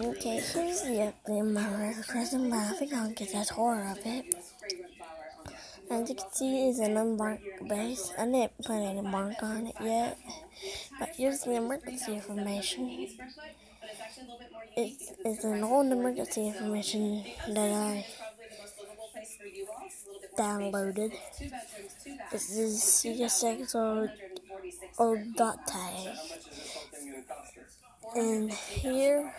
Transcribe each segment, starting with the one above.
Okay, here's the update of my request. I'm laughing on get that horror of it. As you can see, it's an unmarked base. I didn't put any mark on it yet. But here's the emergency information. It's, it's an old emergency information that I downloaded. This is CSX or, or dot tag. And here,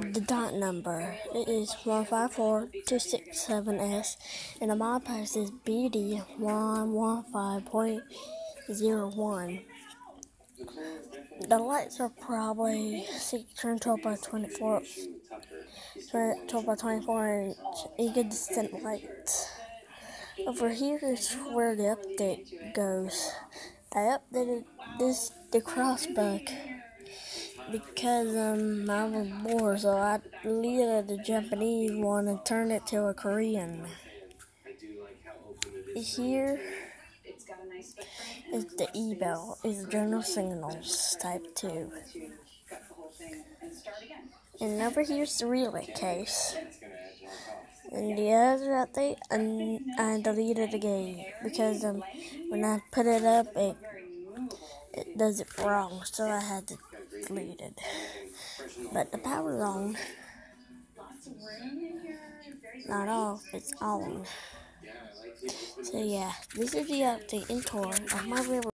the dot number it is 154267S, and the mod pass is BD115.01. The lights are probably 12 by 24, 12 by 24 inch incandescent lights. Over here is where the update goes. I updated this the crossbuck because um I was bored, so I deleted the Japanese one and turned it to a Korean. Here is the e-bell, is general signals type two. And over here's the relay case. And the other update, and I deleted again because um when I put it up, it it does it wrong, so I had to delete it. But the power's on. Not off, it's on. So yeah, this is the update and tour of my river.